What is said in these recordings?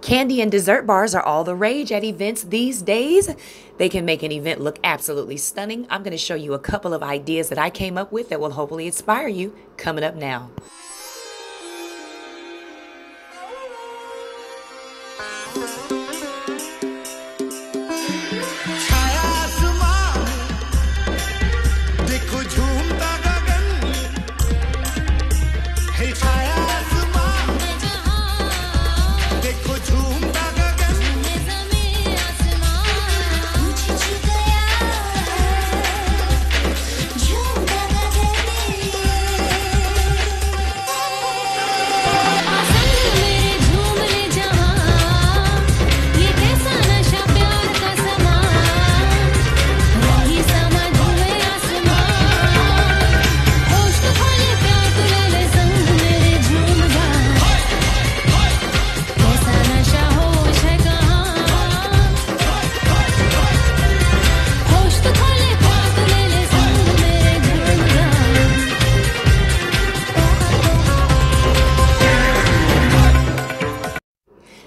Candy and dessert bars are all the rage at events these days. They can make an event look absolutely stunning. I'm going to show you a couple of ideas that I came up with that will hopefully inspire you coming up now.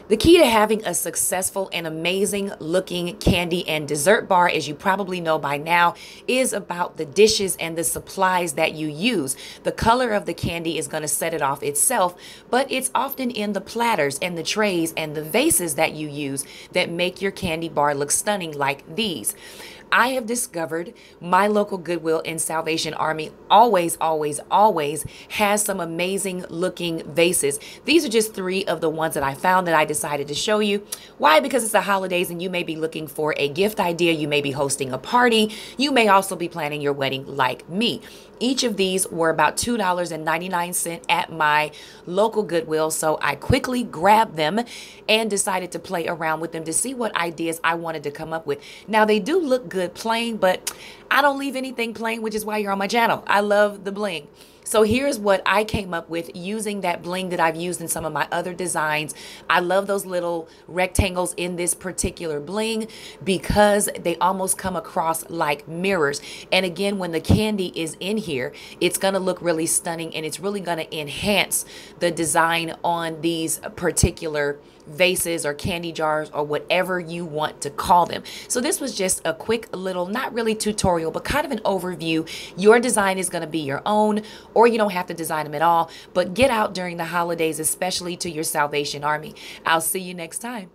The key to having a successful and amazing looking candy and dessert bar, as you probably know by now, is about the dishes and the supplies that you use. The color of the candy is going to set it off itself, but it's often in the platters and the trays and the vases that you use that make your candy bar look stunning like these. I have discovered my local Goodwill and Salvation Army always, always, always has some amazing looking vases. These are just three of the ones that I found that I decided to show you. Why? Because it's the holidays and you may be looking for a gift idea. You may be hosting a party. You may also be planning your wedding like me. Each of these were about $2.99 at my local Goodwill. So I quickly grabbed them and decided to play around with them to see what ideas I wanted to come up with. Now, they do look good plain, but I don't leave anything plain, which is why you're on my channel. I love the bling. So here's what I came up with using that bling that I've used in some of my other designs. I love those little rectangles in this particular bling because they almost come across like mirrors. And again, when the candy is in here, it's going to look really stunning and it's really going to enhance the design on these particular vases or candy jars or whatever you want to call them. So this was just a quick little, not really tutorial, but kind of an overview. Your design is going to be your own or you don't have to design them at all, but get out during the holidays, especially to your Salvation Army. I'll see you next time.